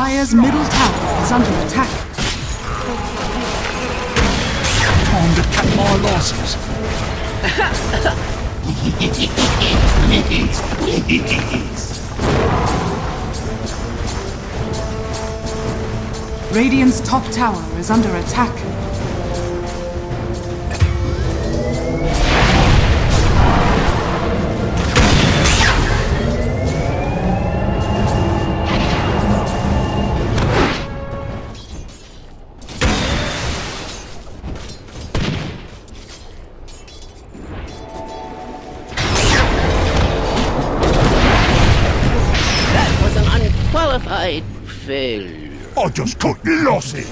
Dire's middle tower is under attack. Time to cut my losses. Radiant's top tower is under attack. Unqualified failure. I just cut your losses.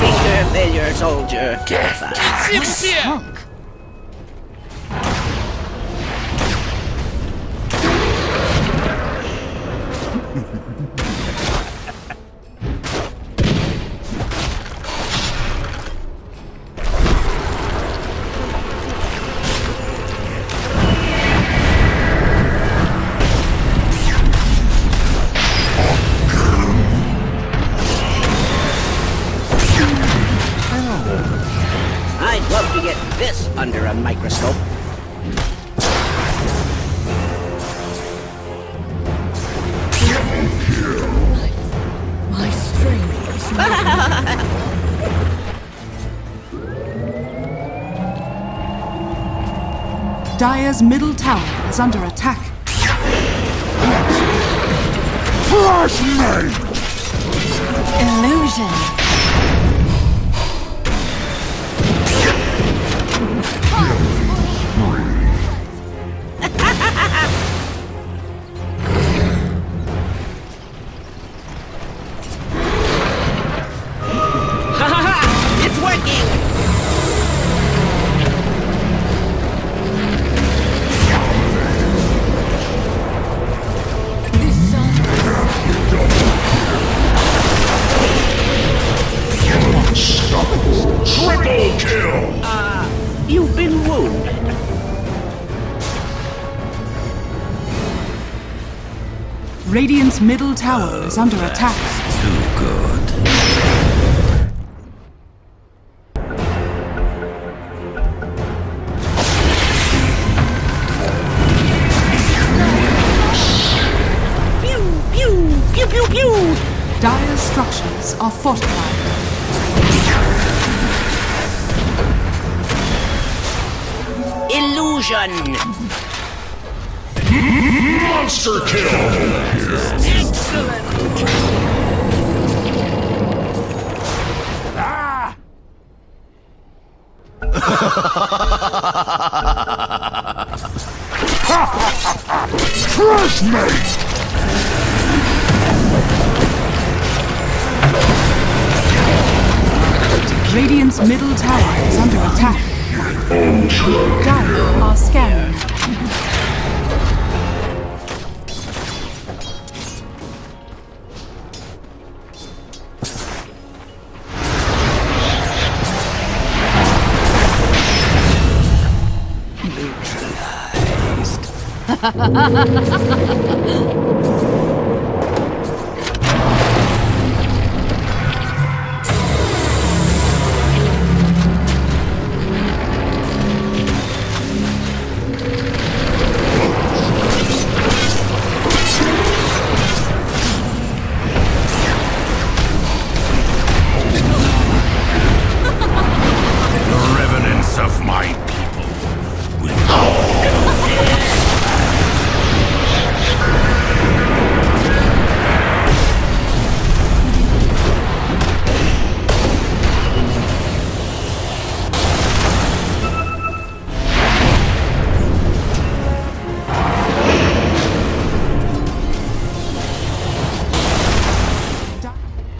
Finger failure, soldier. Death. Punk. I'd Dire's middle tower is under attack. Flash me! illusion. Radiant's middle tower is under attack. Too good. Pew, pew, pew, pew, pew. Dire's structures are fortified. Illusion. Monster kill! Excellent! Ah! Crush me! Radiant's middle tower is under attack. Dire are scanning. 哈哈哈哈哈哈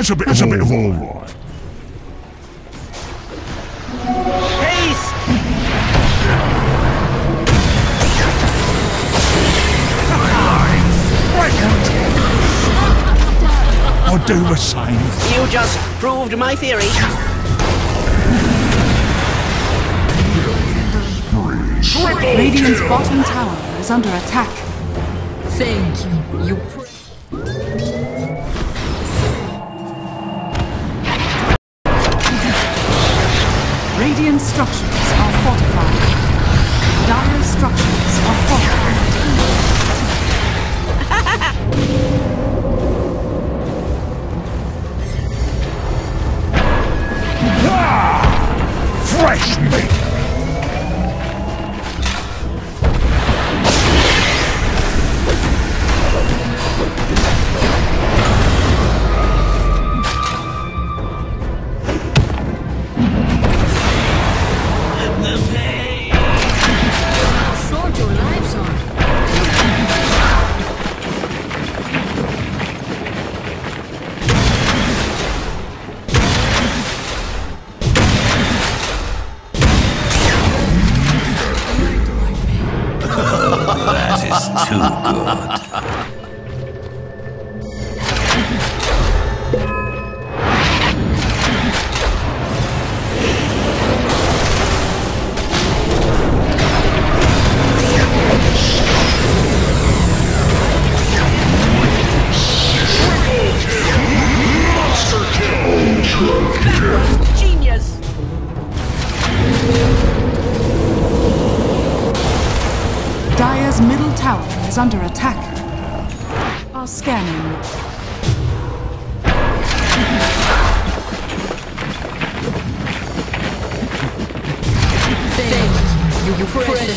That's a bit, that's a bit of all right. Haste. I'll do the same. You just proved my theory. Radiant's bottom tower is under attack. Thank you. You structures are fortified. Dire structures are fortified.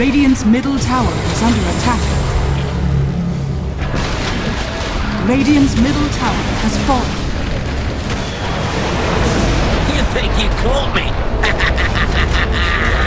Radiant's middle tower is under attack. Radiant's middle tower has fallen. You think you caught me?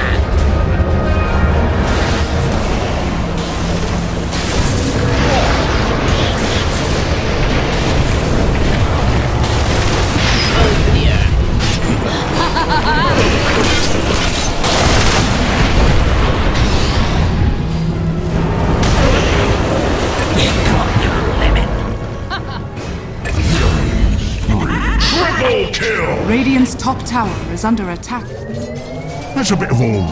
top tower is under attack. That's a bit of all.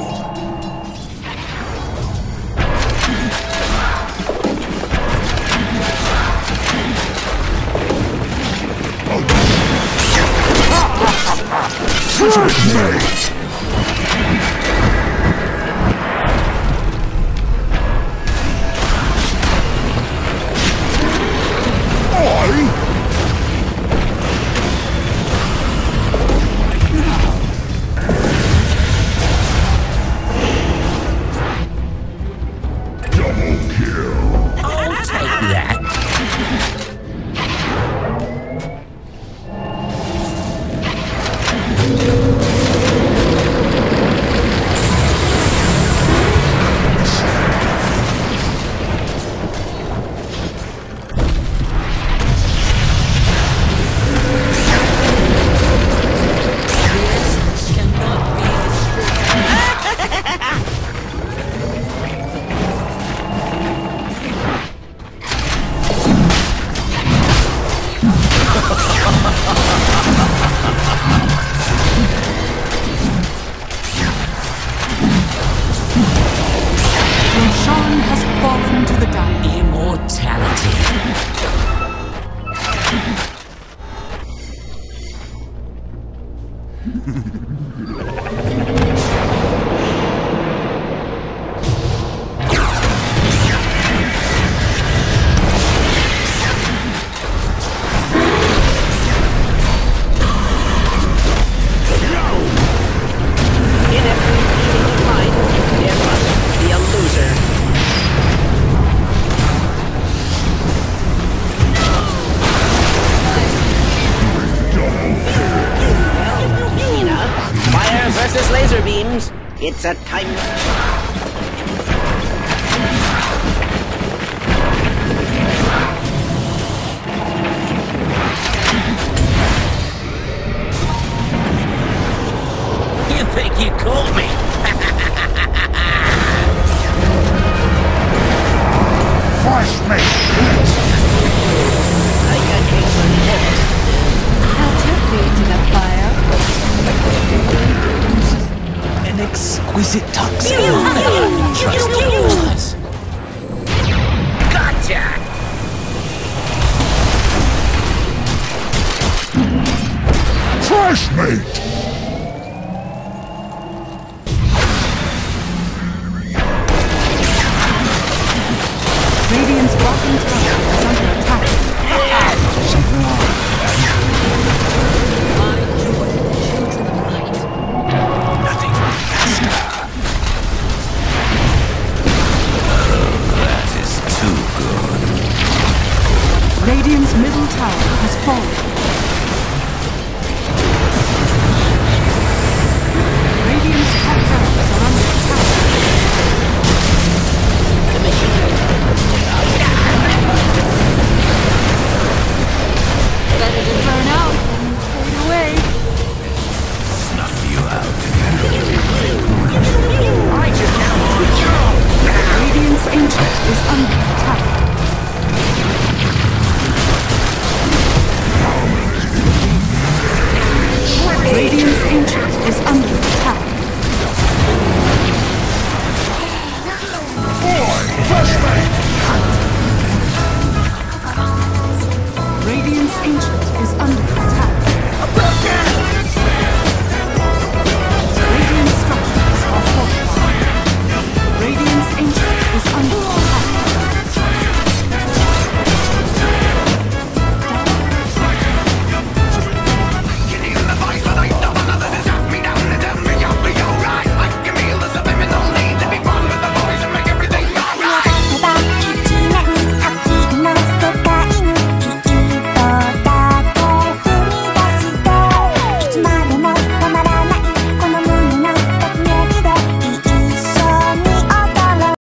That's a bit of. sun has fallen to the. Immortality. It's a time.